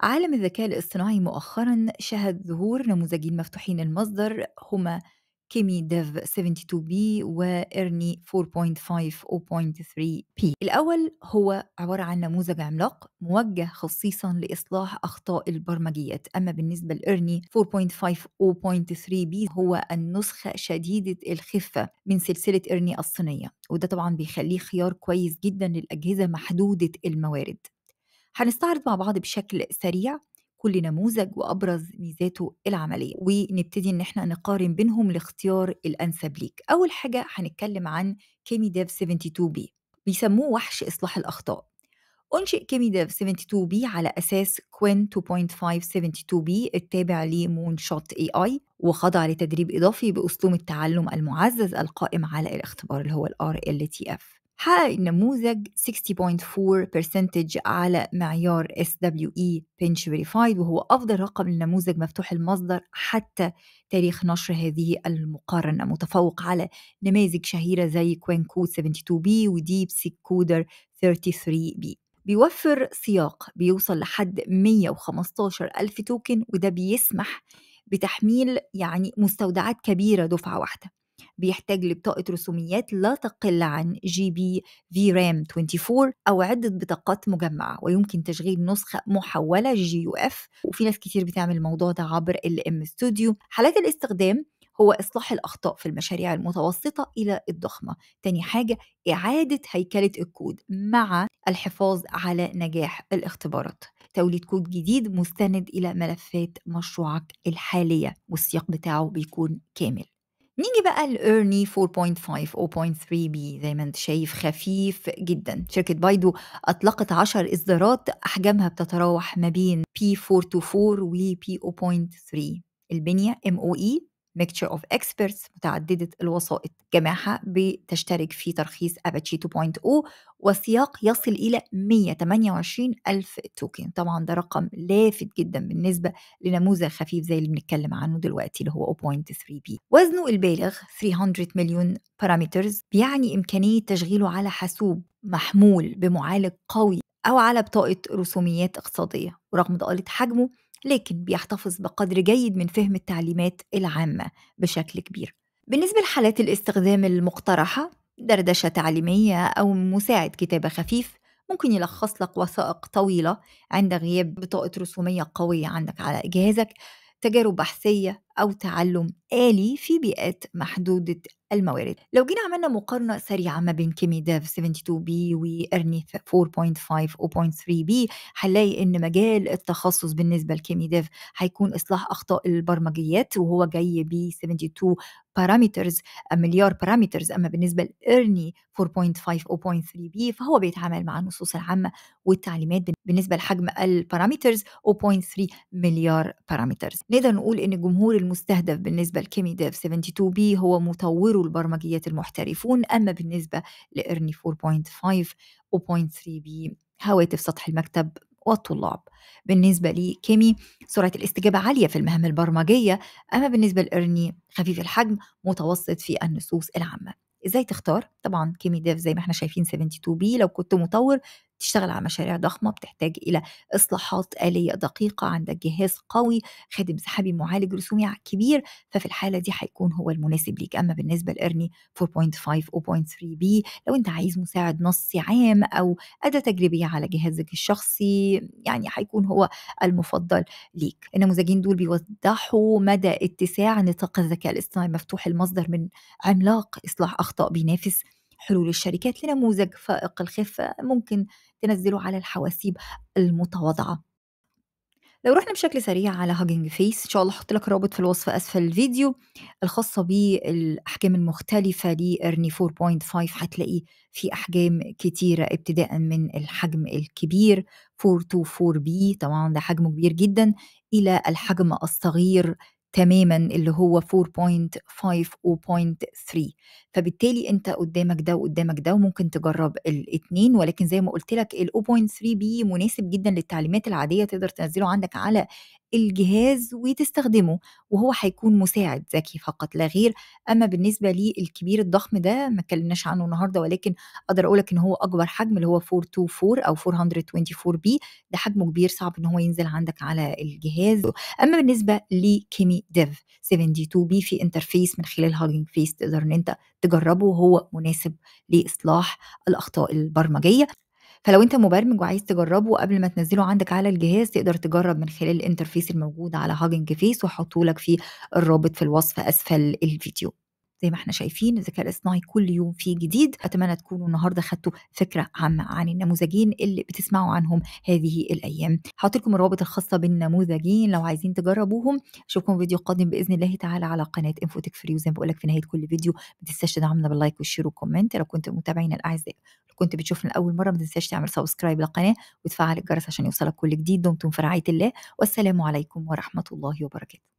عالم الذكاء الاصطناعي مؤخرا شهد ظهور نموذجين مفتوحين المصدر هما كيمي ديف 72B وإرني 4.5 0.3P الأول هو عبارة عن نموذج عملاق موجه خصيصا لإصلاح أخطاء البرمجيات. أما بالنسبة لإرني 4.5 0.3B هو النسخة شديدة الخفة من سلسلة إرني الصينية وده طبعا بيخليه خيار كويس جدا للأجهزة محدودة الموارد. هنستعرض مع بعض بشكل سريع كل نموذج وأبرز ميزاته العملية ونبتدي إن إحنا نقارن بينهم لاختيار الأنسب ليك. أول حاجة هنتكلم عن Kimi Dev 72B بيسموه وحش إصلاح الأخطاء. أنشئ Kimi Dev 72B على أساس Qwen 2.5 72B التابع ل Moonshot AI وخضع لتدريب إضافي بأسلوب التعلم المعزز القائم على الاختبار اللي هو ال RLTF حقق النموذج 60.4% على معيار SWE Bench Verified وهو أفضل رقم لنموذج مفتوح المصدر حتى تاريخ نشر هذه المقارنة متفوق على نماذج شهيرة زي Qwen Code 72B و DeepSeek Coder 33B بيوفر سياق بيوصل لحد 115 ألف token وده بيسمح بتحميل يعني مستودعات كبيرة دفعة واحدة. بيحتاج لبطاقة رسوميات لا تقل عن GB VRAM 24 أو عدة بطاقات مجمعة ويمكن تشغيل نسخة محولة GGUF وفي ناس كتير بتعمل الموضوع ده عبر LM Studio حالات الاستخدام هو إصلاح الأخطاء في المشاريع المتوسطة إلى الضخمة. تاني حاجة إعادة هيكلة الكود مع الحفاظ على نجاح الاختبارات. توليد كود جديد مستند إلى ملفات مشروعك الحالية والسياق بتاعه بيكون كامل. نيجي بقى لإيرني 4.5 0.3B زي ما انت شايف خفيف جدا. شركة بايدو أطلقت 10 إصدارات أحجامها بتتراوح ما بين P424 و P0.3 البنية MOE Mixture of Experts متعددة الوسائط. جميعها بتشترك في ترخيص أباتشي 2.0 وسياق يصل إلى 128 ألف توكن طبعا ده رقم لافت جدا بالنسبة لنموذج خفيف زي اللي بنتكلم عنه دلوقتي اللي هو 0.3B وزنه البالغ 300 مليون بارامترز بيعني إمكانية تشغيله على حاسوب محمول بمعالج قوي أو على بطاقة رسوميات اقتصادية. ورغم ضئالة حجمه لكن بيحتفظ بقدر جيد من فهم التعليمات العامة بشكل كبير. بالنسبة لحالات الاستخدام المقترحة دردشة تعليمية أو مساعد كتابة خفيف ممكن يلخص لك وثائق طويلة عند غياب بطاقة رسومية قوية عندك على جهازك تجارب بحثية أو تعلم آلي في بيئات محدودة الموارد. لو جينا عملنا مقارنة سريعة ما بين كيمي ديف 72B وإرني 4.5 0.3B هنلاقي إن مجال التخصص بالنسبة ل Kimi Dev هيكون إصلاح أخطاء البرمجيات وهو جاي ب 72 parameters مليار parameters أما بالنسبة ل ERNIE 4.5 0.3B فهو بيتعامل مع النصوص العامة والتعليمات بالنسبة لحجم ال parameters 0.3 مليار parameters نقدر نقول إن الجمهور المستهدف بالنسبة ل Kimi Dev 72B هو مطورو البرمجيات المحترفون أما بالنسبة لإرني 4.5 و.3B هواتف سطح المكتب والطلاب. بالنسبة لكيمي سرعة الاستجابة عالية في المهام البرمجية أما بالنسبة لإرني خفيف الحجم متوسط في النصوص العامة. إزاي تختار؟ طبعا كيمي ديف زي ما إحنا شايفين 72 بي لو كنت مطور تشتغل على مشاريع ضخمة بتحتاج إلى إصلاحات آلية دقيقة عندك جهاز قوي خادم سحابي معالج رسومي كبير ففي الحالة دي هيكون هو المناسب ليك. أما بالنسبة لإرني 4.5 0.3B لو أنت عايز مساعد نصي عام أو أداة تجريبية على جهازك الشخصي يعني هيكون هو المفضل ليك. النموذجين دول بيوضحوا مدى اتساع نطاق الذكاء الاصطناعي مفتوح المصدر من عملاق إصلاح أخطاء بينافس حلول الشركات لنموذج فائق الخفة ممكن تنزله على الحواسيب المتواضعة. لو رحنا بشكل سريع على Hugging Face إن شاء الله أحط لك رابط في الوصف أسفل الفيديو الخاصة بالأحجام المختلفة لارني 4.5 هتلاقي في أحجام كتيرة ابتداء من الحجم الكبير 424 بي طبعا ده حجمه كبير جدا إلى الحجم الصغير تماما اللي هو 4.5 و.3 فبالتالي انت قدامك ده وقدامك ده وممكن تجرب الاثنين ولكن زي ما قلت لك ال 0.3 بي مناسب جدا للتعليمات العادية تقدر تنزله عندك على الجهاز وتستخدمه وهو هيكون مساعد ذكي فقط لا غير. أما بالنسبة للكبير الضخم ده ما اتكلمناش عنه النهارده ولكن أقدر أقول لك إن هو أكبر حجم اللي هو 424 أو 424B ده حجمه كبير صعب إن هو ينزل عندك على الجهاز. أما بالنسبة ل Kimi Dev 72B في interface من خلال Hugging Face تقدر إن أنت تجربه وهو مناسب لإصلاح الأخطاء البرمجية. فلو أنت مبرمج وعايز تجربه قبل ما تنزله عندك على الجهاز تقدر تجرب من خلال ال interface الموجود على Hugging Face وهحطه لك في الرابط في الوصف أسفل الفيديو. زي ما إحنا شايفين الذكاء الاصطناعي كل يوم فيه جديد. أتمنى تكونوا النهارده خدتوا فكرة عامة عن النموذجين اللي بتسمعوا عنهم هذه الأيام. هحط لكم الروابط الخاصة بالنموذجين لو عايزين تجربوهم. أشوفكم فيديو قادم بإذن الله تعالى على قناة InfoTech Free وزي ما بقول لك في نهاية كل فيديو ما تنساش تدعمنا بال like وال share وال comment. لو كنت متابعينا الأعزاء لو كنت بتشوفنا لأول مرة ما تنساش تعمل سبسكرايب للقناة وتفعل الجرس عشان يوصلك كل جديد. دمتم في رعاية الله. والسلام عليكم ورحمة الله وبركاته.